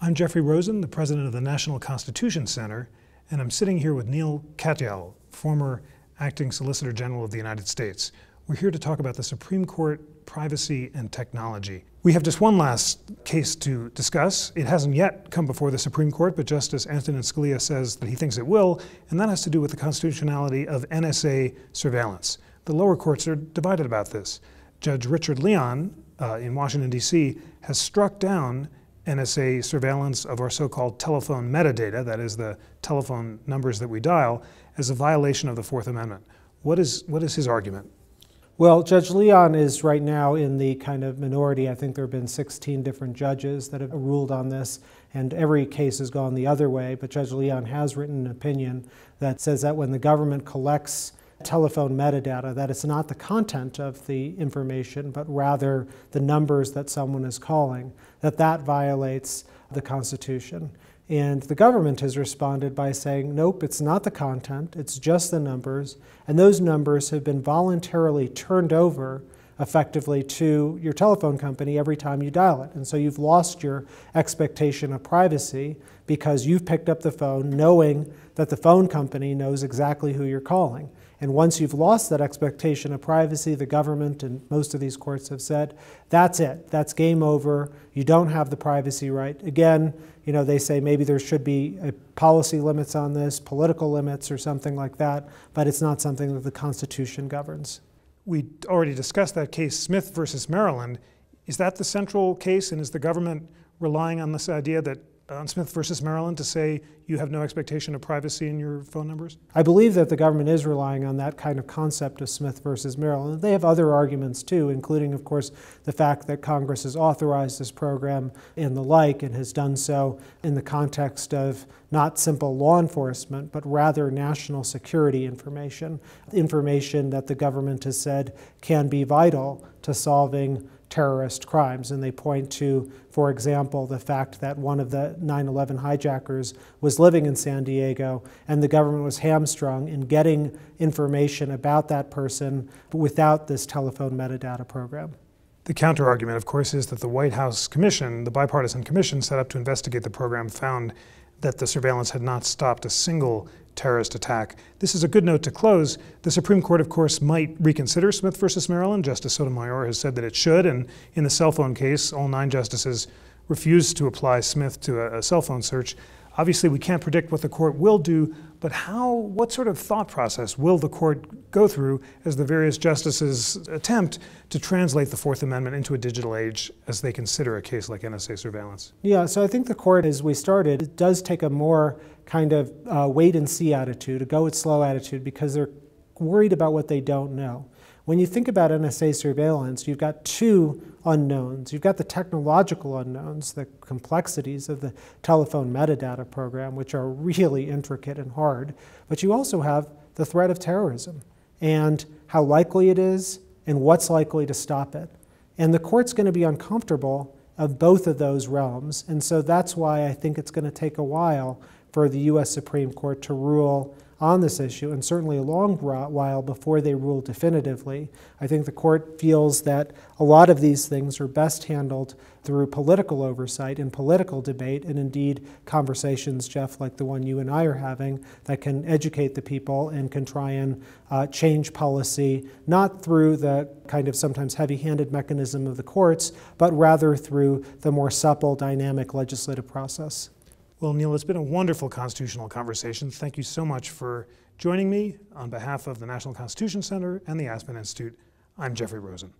I'm Jeffrey Rosen, the president of the National Constitution Center, and I'm sitting here with Neal Katyal, former acting Solicitor General of the United States. We're here to talk about the Supreme Court, privacy, and technology. We have just one last case to discuss. It hasn't yet come before the Supreme Court, but Justice Antonin Scalia says that he thinks it will, and that has to do with the constitutionality of NSA surveillance. The lower courts are divided about this. Judge Richard Leon uh, in Washington, D.C., has struck down NSA surveillance of our so-called telephone metadata, that is the telephone numbers that we dial, as a violation of the Fourth Amendment. What is, what is his argument? Well, Judge Leon is right now in the kind of minority. I think there have been 16 different judges that have ruled on this, and every case has gone the other way. But Judge Leon has written an opinion that says that when the government collects telephone metadata, that it's not the content of the information, but rather the numbers that someone is calling, that that violates the Constitution. And the government has responded by saying, nope, it's not the content, it's just the numbers. And those numbers have been voluntarily turned over effectively to your telephone company every time you dial it. And so you've lost your expectation of privacy because you've picked up the phone knowing that the phone company knows exactly who you're calling. And once you've lost that expectation of privacy, the government and most of these courts have said, that's it. That's game over. You don't have the privacy right. Again, you know, they say maybe there should be policy limits on this, political limits or something like that, but it's not something that the Constitution governs. We already discussed that case, Smith versus Maryland. Is that the central case, and is the government relying on this idea that on Smith versus Maryland to say you have no expectation of privacy in your phone numbers? I believe that the government is relying on that kind of concept of Smith versus Maryland. They have other arguments too, including, of course, the fact that Congress has authorized this program and the like, and has done so in the context of not simple law enforcement, but rather national security information, information that the government has said can be vital to solving terrorist crimes. And they point to, for example, the fact that one of the 9 11 hijackers was living in San Diego and the government was hamstrung in getting information about that person without this telephone metadata program. The counterargument, of course, is that the White House Commission, the bipartisan commission set up to investigate the program, found that the surveillance had not stopped a single terrorist attack. This is a good note to close. The Supreme Court, of course, might reconsider Smith versus Maryland. Justice Sotomayor has said that it should, and in the cell phone case, all nine justices refused to apply Smith to a, a cell phone search. Obviously, we can't predict what the court will do, but how, what sort of thought process will the court go through as the various justices attempt to translate the Fourth Amendment into a digital age as they consider a case like NSA surveillance? Yeah, so I think the court, as we started, does take a more kind of uh, wait and see attitude, a go it slow attitude, because they're worried about what they don't know. When you think about NSA surveillance, you've got two unknowns. You've got the technological unknowns, the complexities of the telephone metadata program, which are really intricate and hard, but you also have the threat of terrorism and how likely it is and what's likely to stop it. And the court's going to be uncomfortable of both of those realms. And so that's why I think it's going to take a while for the U.S. Supreme Court to rule on this issue, and certainly a long while before they rule definitively. I think the court feels that a lot of these things are best handled through political oversight and political debate, and indeed conversations, Jeff, like the one you and I are having, that can educate the people and can try and uh, change policy, not through the kind of sometimes heavy handed mechanism of the courts, but rather through the more supple, dynamic legislative process. Well, Neal, it's been a wonderful constitutional conversation. Thank you so much for joining me on behalf of the National Constitution Center and the Aspen Institute. I'm Jeffrey Rosen.